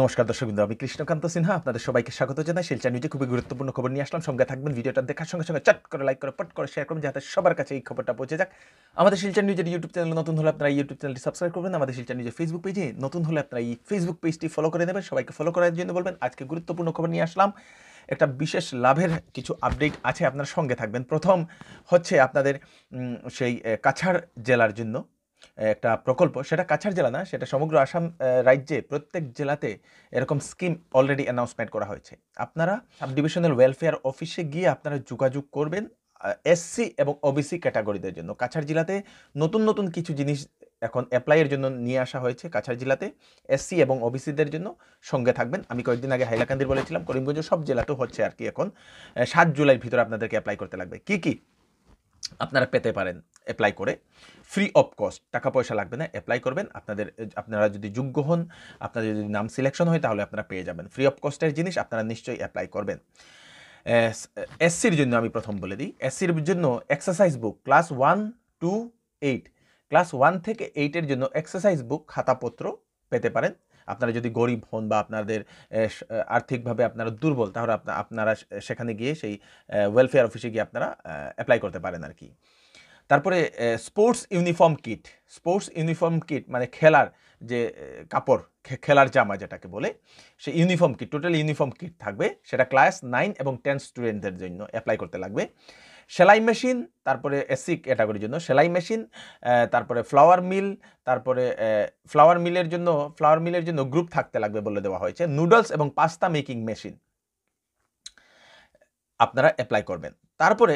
নমস্কার দর্শক বিন্দু, আমি কৃষ্ণকান্ত সিনহা, আপনাদের সবাইকে স্বাগত জানাই। শিলচর নিউজে খুবই গুরুত্বপূর্ণ খবর নিয়ে আসলাম। সঙ্গে থাকবেন, ভিডিওটা দেখার সঙ্গে সঙ্গে চট করে লাইক করে, পট করে শেয়ার করুন যাতে সবার কাছে এই খবরটা পৌঁছে যাক। আমাদের শিলচর নিউজের ইউটিউব চ্যানেল নতুন হলে আপনারা ইউটিউব চ্যানেলটি সাবস্ক্রাইব করবেন। আমাদের শিলচর নিউজের ফেসবুক পেজে নতুন হলে আপনারা এই ফেসবুক পেজটি ফলো করে নেবেন। সবাইকে ফলো করার জন্য বলবেন, আজকে গুরুত্বপূর্ণ খবর নিয়ে আসলাম। একটা বিশেষ লাভের কিছু আপডেট আছে, আপনার সঙ্গে থাকবেন। প্রথম হচ্ছে আপনাদের সেই কাছাড় জেলার জন্য একটা প্রকল্প, সেটা কাছাড় জেলা না, সেটা সমগ্র আসাম রাজ্যে, প্রত্যেক জেলাতে এরকম স্কিম অলরেডি অ্যানাউন্সমেন্ট করা হয়েছে। আপনারা সাব ডিভিশনাল ওয়েলফেয়ার অফিসে গিয়ে আপনারা যোগাযোগ করবেন এসসি এবং ওবিসি ক্যাটাগরিদের জন্য। কাছাড় জেলাতে নতুন নতুন কিছু জিনিস এখন অ্যাপ্লাইয়ের জন্য নিয়ে আসা হয়েছে কাছাড় জেলাতে। এসসি এবং ওবিসিদের জন্য সঙ্গে থাকবেন। আমি কয়েকদিন আগে হাইলাকান্দির বলেছিলাম, করিমগঞ্জ সব জেলাতেও হচ্ছে আর কি এখন সাত জুলাইয়ের ভিতরে আপনাদেরকে অ্যাপ্লাই করতে লাগবে। কি কি আপনারা পেতে পারেন অ্যাপ্লাই করে? ফ্রি অফ কস্ট টাকা পয়সা লাগবে না অ্যাপ্লাই করবেন। আপনাদের, আপনারা যদি যোগ্য হন, আপনাদের যদি নাম সিলেকশন হয়, তাহলে আপনারা পেয়ে যাবেন। ফ্রি অফ কস্টের জিনিস আপনারা নিশ্চয়ই অ্যাপ্লাই করবেন। এসসির জন্য আমি প্রথম বলে দিই। এসসির জন্য exercise book class one two eight class one থেকে এইটের জন্য এক্সারসাইজ বুক খাতাপত্র পেতে পারেন। আপনারা যদি গরিব হন বা আপনাদের আর্থিকভাবে আপনারা দুর্বল, তাহলে আপনারা সেখানে গিয়ে সেই ওয়েলফেয়ার অফিসে গিয়ে আপনারা অ্যাপ্লাই করতে পারেন আর কি। তারপরে sports uniform kit sports uniform kit মানে খেলার যে কাপড় খেলার জামা যেটাকে বলে, সে uniform kit total uniform kit থাকবে। সেটা ক্লাস নাইন এবং টেন স্টুডেন্টদের জন্য অ্যাপ্লাই করতে লাগবে। সেলাই মেশিন তারপরে এসি ক্যাটাগরির জন্য সেলাই মেশিন তারপরে ফ্লাওয়ার মিল তারপরে ফ্লাওয়ার মিলের জন্য ফ্লাওয়ার মিলের জন্য গ্রুপ থাকতে লাগবে বলে দেওয়া হয়েছে। নুডলস এবং পাস্তা মেকিং মেশিন আপনারা অ্যাপ্লাই করবেন। তারপরে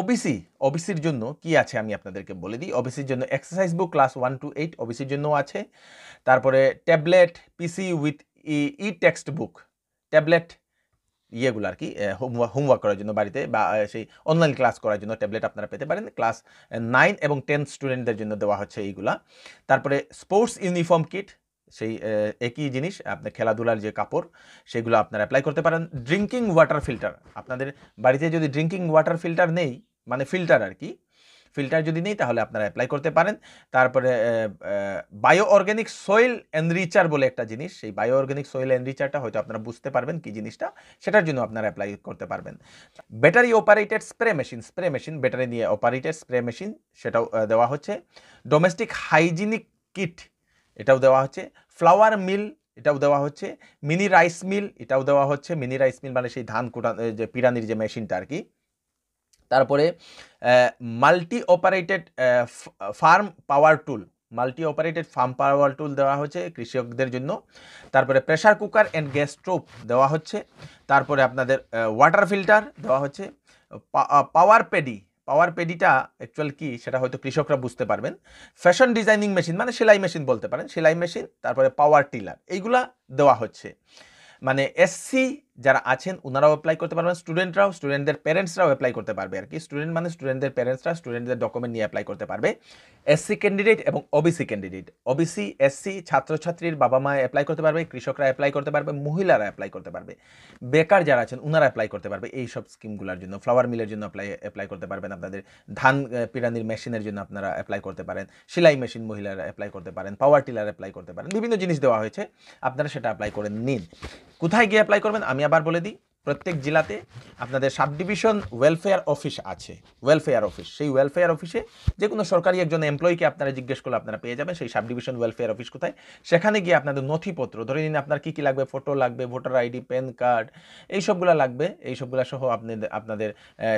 ওবিসি ওবিসির জন্য কি আছে আমি আপনাদেরকে বলে দিই? ওবিসির জন্য exercise book class one two eight ওবিসির জন্য আছে। তারপরে tablet PC with E E text book tablet ইয়েগুলো আর কি হোমওয়ার্ক হোমওয়ার্ক করার জন্য বাড়িতে বা সেই অনলাইন ক্লাস করার জন্য ট্যাবলেট আপনারা পেতে পারেন। ক্লাস নাইন এবং টেন স্টুডেন্টদের জন্য দেওয়া হচ্ছে এইগুলা। তারপরে স্পোর্টস ইউনিফর্ম কিট সেই একই জিনিস আপনার খেলাধুলার যে কাপড়, সেগুলো আপনারা অ্যাপ্লাই করতে পারেন। ড্রিঙ্কিং ওয়াটার ফিল্টার আপনাদের বাড়িতে যদি ড্রিঙ্কিং ওয়াটার ফিল্টার নেই মানে ফিল্টার আর কি ফিল্টার যদি নেই, তাহলে আপনারা অ্যাপ্লাই করতে পারেন। তারপরে বায়ো অর্গ্যানিক সয়েল এনরিচার বলে একটা জিনিস, সেই বায়ো অর্গ্যানিক সয়েল এনরিচারটা হয়তো আপনারা বুঝতে পারবেন কি জিনিসটা, সেটার জন্য আপনারা অ্যাপ্লাই করতে পারবেন। Battery operated spray machine spray machine battery নিয়ে অপারেটেড স্প্রে মেশিন সেটাও দেওয়া হচ্ছে। ডোমেস্টিক হাইজিনিক কিট এটাও দেওয়া হচ্ছে। ফ্লাওয়ার মিল, এটাও দেওয়া হচ্ছে। মিনি রাইস মিল, এটাও দেওয়া হচ্ছে। মিনি রাইস মিল মানে সেই ধান কুটা যে পিরানির যে মেশিনটা আর কি। তারপরে multi operated farm power tool multi operated farm power tool দেওয়া হচ্ছে কৃষকদের জন্য। তারপরে pressure cooker and gas stove দেওয়া হচ্ছে। তারপরে আপনাদের ওয়াটার ফিল্টার দেওয়া হচ্ছে। পাওয়ার পেডি পাওয়ার পেডিটা অ্যাকচুয়াল কি সেটা হয়তো কৃষকরা বুঝতে পারবেন। ফ্যাশন ডিজাইনিং মেশিন মানে সেলাই মেশিন বলতে পারেন। সেলাই মেশিন তারপরে পাওয়ার টিলার এইগুলা দেওয়া হচ্ছে। মানে এসসি যারা আছেন ওনারাও অ্যাপ্লাই করতে পারবেন স্টুডেন্টরাও স্টুডেন্টদের প্যারেন্টসরাও অ্যাপ্লাই করতে পারবে আর কি স্টুডেন্ট মানে স্টুডেন্টদের প্যারেন্টসরা স্টুডেন্টদের ডকুমেন্ট নিয়ে অ্যাপ্লাই করতে পারবে এসসি ক্যান্ডিডেট এবং ওবিসি ক্যান্ডিডেট ওবিসি এসসি ছাত্রছাত্রীর বাবা মা অ্যাপ্লাই করতে পারবে কৃষকরা অ্যাপ্লাই করতে পারবে মহিলারা অ্যাপ্লাই করতে পারবে বেকার যারা আছেন ওনারা অ্যাপ্লাই করতে পারবে এই সব স্কিমগুলোর জন্য ফ্লাওয়ার মিলের জন্য অ্যাপ্লাই অ্যাপ্লাই করতে পারবেন আপনাদের ধান পিরানির মেশিনের জন্য আপনারা অ্যাপ্লাই করতে পারেন সেলাই মেশিন মহিলারা অ্যাপ্লাই করতে পারেন পাওয়ার টিলার অ্যাপ্লাই করতে পারেন বিভিন্ন জিনিস দেওয়া হয়েছে আপনারা সেটা অ্যাপ্লাই করে নিন কোথায় গিয়ে অ্যাপ্লাই করবেন আমি আবার বলে দিই, প্রত্যেক জেলাতে আপনাদের সাব ডিভিশন ওয়েলফেয়ার অফিস আছে। ওয়েলফেয়ার অফিস সেই ওয়েলফেয়ার অফিসে যে কোনো সরকারি একজন এমপ্লয়িকে আপনারা জিজ্ঞেস করলে আপনারা পেয়ে যাবেন, সেই সাব ডিভিশন ওয়েলফেয়ার অফিস কোথায়? সেখানে গিয়ে আপনাদের নথিপত্র, ধরে নিন আপনার কী কী লাগবে ফটো লাগবে ভোটার আইডি প্যান কার্ড এই সবগুলো লাগবে এই সবগুলো সহ আপনি আপনাদের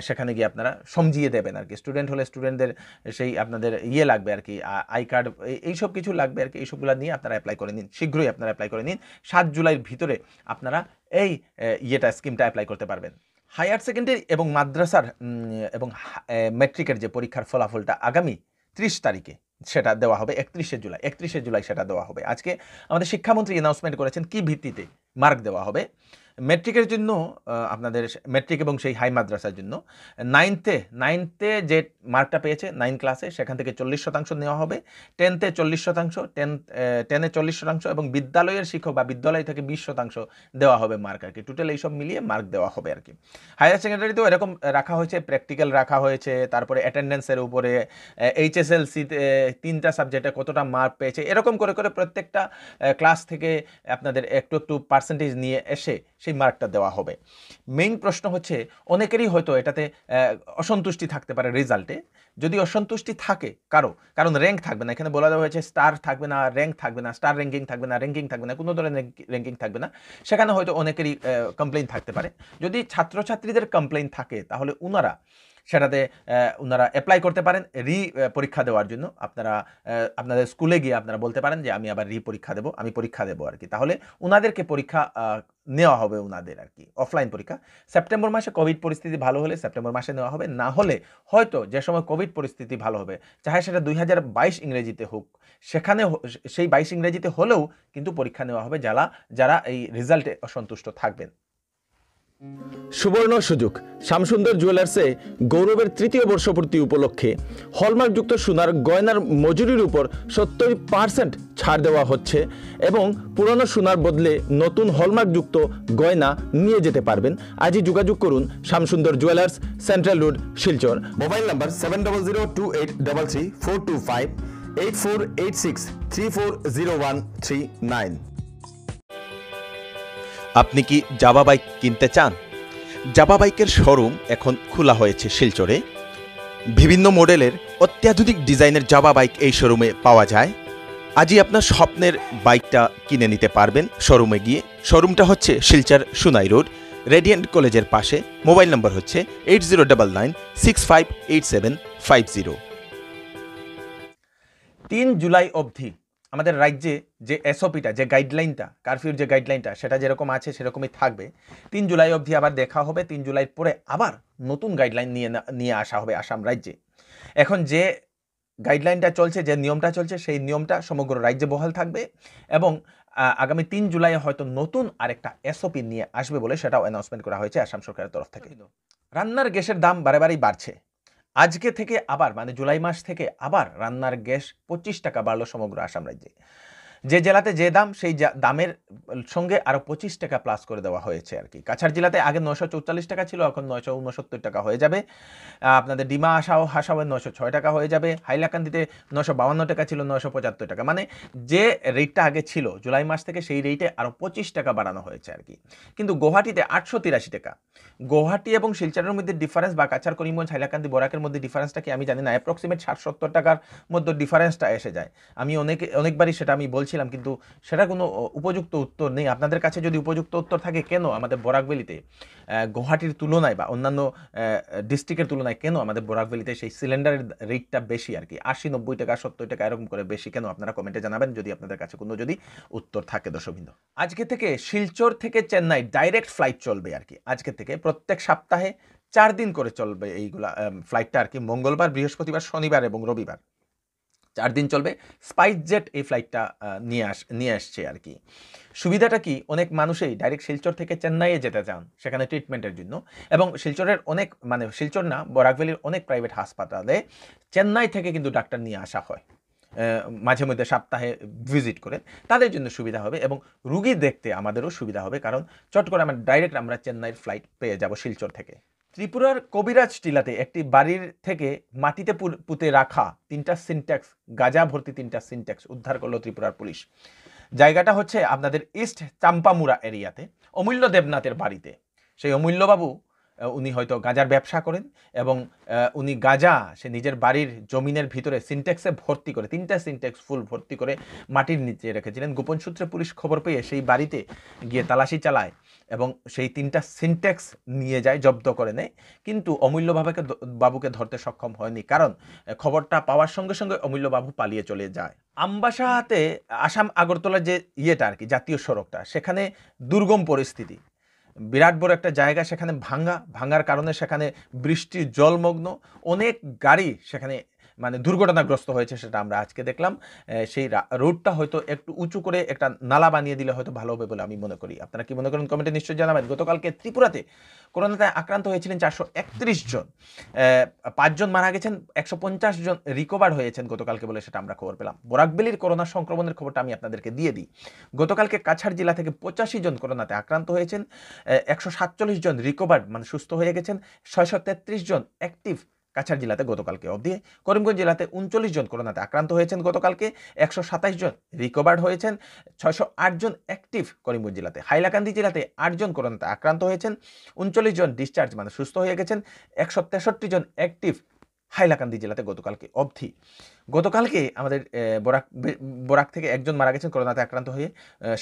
সেখানে গিয়ে আপনারা সমঝিয়ে দেবেন আর কি। স্টুডেন্ট হলে স্টুডেন্টদের সেই আপনাদের ইয়ে লাগবে আর কি আই কার্ড এই সব কিছু লাগবে আর কি এই সবগুলো নিয়ে আপনারা অ্যাপ্লাই করে নিন, শীঘ্রই আপনারা অ্যাপ্লাই করে নিন। সাত জুলাইয়ের ভিতরে আপনারা এই ইয়েটা স্কিমটা অ্যাপ্লাই করতে পারবেন। হায়ার সেকেন্ডারি এবং মাদ্রাসার এবং ম্যাট্রিকের যে পরীক্ষার ফলাফলটা আগামী ত্রিশ তারিখে সেটা দেওয়া হবে, একত্রিশে জুলাই একত্রিশে জুলাই সেটা দেওয়া হবে। আজকে আমাদের শিক্ষামন্ত্রী অ্যানাউন্সমেন্ট করেছেন কি ভিত্তিতে মার্ক দেওয়া হবে। মেট্রিকের জন্য আপনাদের মেট্রিক এবং সেই হাই মাদ্রাসার জন্য নাইনথে নাইনথে যে মার্কটা পেয়েছে নাইন ক্লাসে সেখান থেকে চল্লিশ শতাংশ নেওয়া হবে। টেনথে চল্লিশ শতাংশ টেন টেনে চল্লিশ শতাংশ এবং বিদ্যালয়ের শিক্ষক বা বিদ্যালয় থেকে বিশ শতাংশ দেওয়া হবে মার্ক আর কি। টোটাল এইসব মিলিয়ে মার্ক দেওয়া হবে আর কি। হায়ার সেকেন্ডারিতেও এরকম রাখা হয়েছে প্র্যাকটিক্যাল রাখা হয়েছে, তারপরে অ্যাটেন্ডেন্সের উপরে এইচএসএলসিতে তিনটা সাবজেক্টে কতটা মার্ক পেয়েছে, এরকম করে করে প্রত্যেকটা ক্লাস থেকে আপনাদের একটু একটু পার্সেন্টেজ নিয়ে এসে সেই মার্কটা দেওয়া হবে। মেইন প্রশ্ন হচ্ছে, অনেকেরই হয়তো এটাতে অসন্তুষ্টি থাকতে পারে রেজাল্টে যদি অসন্তুষ্টি থাকে, কারও, কারণ র্যাঙ্ক থাকবে না। এখানে বলা দেওয়া হয়েছে স্টার থাকবে না র্যাঙ্ক থাকবে না স্টার র্যাঙ্কিং থাকবে না র্যাঙ্কিং থাকবে না, কোনো ধরনের র্যাঙ্কিং থাকবে না। সেখানে হয়তো অনেকেরই কমপ্লেন থাকতে পারে। যদি ছাত্রছাত্রীদের কমপ্লেন থাকে, তাহলে উনারা সেটাতে ওনারা অ্যাপ্লাই করতে পারেন রি পরীক্ষা দেওয়ার জন্য। আপনারা আপনাদের স্কুলে গিয়ে আপনারা বলতে পারেন যে, আমি আবার রি পরীক্ষা দেবো, আমি পরীক্ষা দেবো আর কি তাহলে ওনাদেরকে পরীক্ষা নেওয়া হবে ওনাদের আর কি অফলাইন পরীক্ষা। সেপ্টেম্বর মাসে কোভিড পরিস্থিতি ভালো হলে সেপ্টেম্বর মাসে নেওয়া হবে, না হলে হয়তো যে সময় কোভিড পরিস্থিতি ভালো হবে, চাহে সেটা দুই হাজার বাইশ ইংরেজিতে হোক, সেখানে সেই বাইশ ইংরেজিতে হলেও কিন্তু পরীক্ষা নেওয়া হবে যারা যারা এই রেজাল্টে অসন্তুষ্ট থাকবেন। সুবর্ণ সুযোগ। শ্যামসুন্দর জুয়েলার্সে গৌরবের তৃতীয় বর্ষপূর্তি উপলক্ষে হলমার্কযুক্ত সোনার গয়নার মজুরির উপর সত্তর পার্সেন্ট ছাড় দেওয়া হচ্ছে এবং পুরনো সোনার বদলে নতুন হলমার্কযুক্ত গয়না নিয়ে যেতে পারবেন। আজই যোগাযোগ করুন Shyamsundar jewellers, central road, Silchar. Mobile number seven double zero two eight double three four two five, eight four eight six three four zero one three nine. আপনি কি জাবা বাইক কিনতে চান? জাবা বাইকের শোরুম এখন খোলা হয়েছে শিলচরে। বিভিন্ন মডেলের অত্যাধুনিক ডিজাইনের জাবা বাইক এই শোরুমে পাওয়া যায়। আজই আপনার স্বপ্নের বাইকটা কিনে নিতে পারবেন শোরুমে গিয়ে। শোরুমটা হচ্ছে শিলচর সুনাই রোড, রেডিয়েন্ট কলেজের পাশে। মোবাইল নম্বর হচ্ছে eight zero double nine six five eight seven five zero. তিন জুলাই অবধি আমাদের রাজ্যে যে এসওপিটা যে গাইডলাইনটা কারফিউর যে গাইডলাইনটা সেটা যেরকম আছে সেরকমই থাকবে। তিন জুলাই অবধি আবার দেখা হবে তিন জুলাইয়ের পরে আবার নতুন গাইডলাইন নিয়ে নিয়ে আসা হবে আসাম রাজ্যে। এখন যে গাইডলাইনটা চলছে যে নিয়মটা চলছে সেই নিয়মটা সমগ্র রাজ্যে বহাল থাকবে এবং আগামী তিন জুলাই হয়তো নতুন আরেকটা এসওপি নিয়ে আসবে বলে সেটাও অ্যানাউন্সমেন্ট করা হয়েছে আসাম সরকারের তরফ থেকে। রান্নার গ্যাসের দাম বারে বারেই বাড়ছে। আজকে থেকে আবার মানে জুলাই মাস থেকে আবার রান্নার গ্যাস পঁচিশ টাকা বাড়লো সমগ্র আসাম রাজ্যে। যে জেলাতে যে দাম, সেই দামের সঙ্গে আরও পঁচিশ টাকা প্লাস করে দেওয়া হয়েছে আর কি। কাছাড় জেলাতে আগে নশো চৌচল্লিশ টাকা ছিল, এখন নয়শো উনসত্তর টাকা হয়ে যাবে। আপনাদের ডিমা আসাও হাসাও নশো ছয় টাকা হয়ে যাবে। হাইলাকান্দিতে নশো বাউন্ন টাকা ছিল নশো পঁচাত্তর টাকা। মানে যে রেটটা আগে ছিল, জুলাই মাস থেকে সেই রেটে আরও পঁচিশ টাকা বাড়ানো হয়েছে আর কি। কিন্তু গুয়াহাটিতে আটশো তিরাশি টাকা। গুয়াহাটি এবং শিলচরের মধ্যে ডিফারেন্স বা কাছাড়, করিমগঞ্জ, হাইলাকান্দি, বরাকের মধ্যে ডিফারেন্সটা কি? আমি জানি না। অ্যাপ্রক্সিমেট ষাট সত্তর টাকার মধ্যে ডিফারেন্সটা এসে যায়। আমি অনেক, অনেকবারই সেটা আমি বলছিলাম কিন্তু সেটা কোনো উপযুক্ত উত্তর নেই। আপনাদের কাছে যদি উপযুক্ত উত্তর থাকে কেন আমাদের বরাকবেলিতে আহ, গুয়াহাটির তুলনায় বা অন্যান্য ডিস্ট্রিক্টের তুলনায় কেন আমাদের বরাকবেলিতে সেই সিলিন্ডারের রেটটা বেশি আর কি? আশি নব্বই টাকা সত্তর টাকা এরকম করে বেশি কেন? আপনারা কমেন্টে জানাবেন যদি আপনাদের কাছে কোনো যদি উত্তর থাকে দর্শকবৃন্দ। আজকে থেকে শিলচর থেকে চেন্নাই ডাইরেক্ট ফ্লাইট চলবে আর কি। আজকে থেকে প্রত্যেক সপ্তাহে চার দিন করে চলবে এইগুলা ফ্লাইটটা আর কি। মঙ্গলবার বৃহস্পতিবার শনিবার এবং রবিবার। চার দিন চলবে। স্পাইস জেট এই ফ্লাইটটা নিয়ে আস, নিয়ে আসছে আর কি। সুবিধাটা কি? অনেক মানুষই ডাইরেক্ট শিলচর থেকে চেন্নাইয়ে যেতে চান সেখানে ট্রিটমেন্টের জন্য এবং শিলচরের অনেক মানে শিলচর না বরাকভ্যালির অনেক প্রাইভেট হাসপাতালে চেন্নাই থেকে কিন্তু ডাক্তার নিয়ে আসা হয়। মাঝে মধ্যে সপ্তাহে ভিজিট করে। তাদের জন্য সুবিধা হবে এবং রুগী দেখতে আমাদেরও সুবিধা হবে কারণ চট করে আমরা ডাইরেক্ট আমরা চেন্নাইয়ের ফ্লাইট পেয়ে যাব শিলচর থেকে। ত্রিপুরার কবিরাজ টিলাতে একটি বাড়ির থেকে মাটিতে পুঁতে রাখা তিনটা সিনট্যাক্স গাঁজা ভর্তি তিনটা সিনট্যাক্স উদ্ধার করল ত্রিপুরার পুলিশ। জায়গাটা হচ্ছে আপনাদের ইস্ট চাম্পামুরা এরিয়াতে, অমূল্য দেবনাথের বাড়িতে। সেই অমূল্যবাবু উনি হয়তো গাঁজার ব্যবসা করেন এবং উনি গাঁজা, সে নিজের বাড়ির জমিনের ভিতরে সিনট্যাক্সে ভর্তি করে, তিনটা সিনট্যাক্স ফুল ভর্তি করে মাটির নিচে রেখেছিলেন। গোপন সূত্রে পুলিশ খবর পেয়ে সেই বাড়িতে গিয়ে তালাশি চালায়। এবং সেই তিনটা সিনট্যাক্স নিয়ে যায়, জব্দ করে নেয়। কিন্তু অমূল্য বাবাকে ধরতে সক্ষম হয়নি। কারণ খবরটা পাওয়ার সঙ্গে সঙ্গে অমূল্য বাবু পালিয়ে চলে যায়। আমবাসাতে আসাম আগরতলার যে ইয়েটা আর কি, জাতীয় সড়কটা, সেখানে দুর্গম পরিস্থিতি। বিরাট বড় একটা জায়গা সেখানে ভাঙ্গা ভাঙ্গার কারণে সেখানে বৃষ্টির জলমগ্ন। অনেক গাড়ি সেখানে মানে দুর্ঘটনাগ্রস্ত হয়েছে সেটা আমরা আজকে দেখলাম। সেই রোডটা হয়তো একটু উঁচু করে একটা নালা বানিয়ে দিলে হয়তো ভালো হবে বলে আমি মনে করি। আপনারা কি মনে করেন? কমেন্টে নিশ্চয়ই জানাবেন। গতকালকে ত্রিপুরাতে করোনাতে আক্রান্ত হয়েছিলেন চারশো একত্রিশ জন। পাঁচজন মারা গেছেন, একশো পঞ্চাশ জন রিকভার হয়েছেন গতকালকে বলে সেটা আমরা খবর পেলাম। বরাকবেলির করোনা সংক্রমণের খবরটা আমি আপনাদেরকে দিয়ে দিই। গতকালকে কাছাড় জেলা থেকে পঁচাশি জন করোনাতে আক্রান্ত হয়েছেন একশো সাতচল্লিশ জন রিকভার মানে সুস্থ হয়ে গেছেন, ছয়শো তেত্রিশ জন অ্যাক্টিভ কাছাড় জেলাতে গতকালকে। অবধি করিমগঞ্জ জেলাতে উনচল্লিশ জন করোনাতে আক্রান্ত হয়েছেন গতকালকে, একশো সাতাইশ জন রিকভার্ড হয়েছেন, ছয়শো আট জন অ্যাক্টিভ করিমগঞ্জ জেলাতে। হাইলাকান্দি জেলাতে আটজন করোনাতে আক্রান্ত হয়েছেন, উনচল্লিশ জন ডিসচার্জ মানে সুস্থ হয়ে গেছেন, একশো তেষট্টি জন অ্যাক্টিভ হাইলাকান্দি জেলাতে গতকালকে অবধি। গতকালকে আমাদের বরাক বরাক থেকে একজন মারা গেছেন করোনাতে আক্রান্ত হয়ে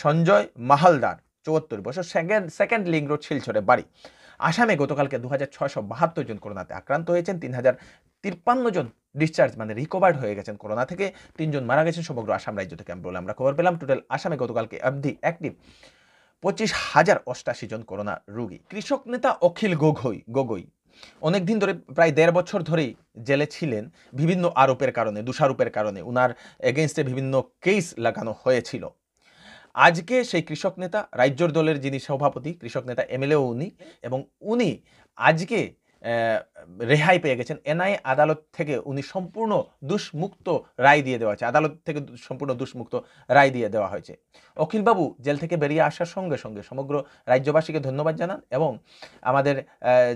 সঞ্জয় মাহালদার, চুয়াত্তর বছর, সেকেন্ড সেকেন্ড লিঙ্ক রোড শিলচরে বাড়ি। আসামে গতকালকে দু হাজার ছয়শো বাহাত্তর জন করোনাতে আক্রান্ত হয়েছেন তিন হাজার তিপ্পান্ন জন ডিসচার্জ মানে রিকভার্ড হয়ে গেছেন করোনা থেকে। তিনজন মারা গেছেন সমগ্র আসাম রাজ্য থেকে, আমি বলে আমরা খবর পেলাম। টোটাল আসামে গতকালকে অবধি অ্যাক্টিভ পঁচিশ হাজার অষ্টাশি জন করোনা রোগী। কৃষক নেতা অখিল গগৈ গগৈ অনেক দিন ধরে প্রায় দেড় বছর ধরেই জেলে ছিলেন, বিভিন্ন আরোপের কারণে, দোষারোপের কারণে। উনার এগেনস্টে বিভিন্ন কেস লাগানো হয়েছিল। আজকে সেই কৃষক নেতা, রাজ্যর দলের যিনি সভাপতি, কৃষক নেতা এমএলএও উনি এবং উনি আজকে রেহাই পেয়ে গেছেন। এনআইএ আদালত থেকে উনি সম্পূর্ণ দুষ্মুক্ত রায় দিয়ে দেওয়া হয়েছে। আদালত থেকে সম্পূর্ণ দুষ্মুক্ত রায় দিয়ে দেওয়া হয়েছে। অখিলবাবু জেল থেকে বেরিয়ে আসার সঙ্গে সঙ্গে সমগ্র রাজ্যবাসীকে ধন্যবাদ জানান এবং আমাদের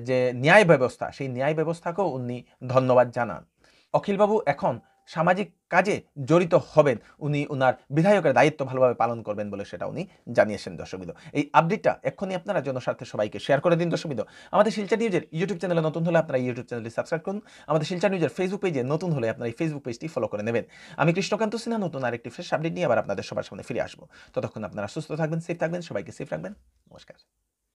যে ন্যায় ব্যবস্থা, সেই ন্যায় ব্যবস্থাকেও উনি ধন্যবাদ জানান। অখিলবাবু এখন সামাজিক কাজে জড়িত হবেন। উনি উনার বিধায়কের দায়িত্ব ভালোভাবে পালন করবেন বলে সেটা উনি জানিয়েছেন দর্শকবিদ এই আপডেটটা এক্ষুনি আপনারা জনস্বার্থে সবাইকে শেয়ার করে দিন দর্শকবিদ আমাদের শিলচর নিউজের ইউটিউব চ্যানেলে নতুন হলে আপনারা ইউটিউব চ্যানেলটি সাবস্ক্রাইব করুন। আমাদের শিলচর নিউজের ফেসবুক পেজে নতুন হলে আপনারা এই ফেসবুক পেজটি ফলো করে নেবেন। আমি কৃষ্ণকান্ত সিনহা, নতুন আরেকটি ফ্রেশ আপডেট নিয়ে আবার আপনাদের সবার সামনে ফিরে আসব। ততক্ষণ আপনারা সুস্থ থাকবেন সেফ থাকবেন, সবাইকে সেফ রাখবেন। নমস্কার।